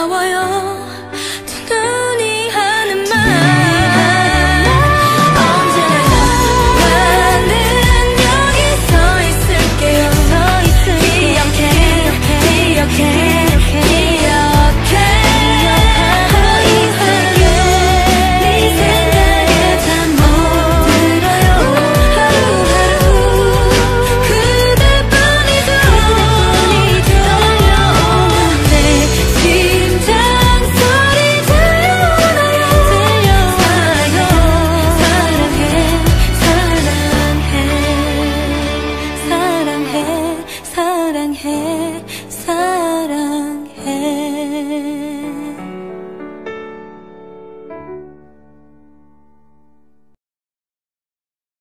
고마워요.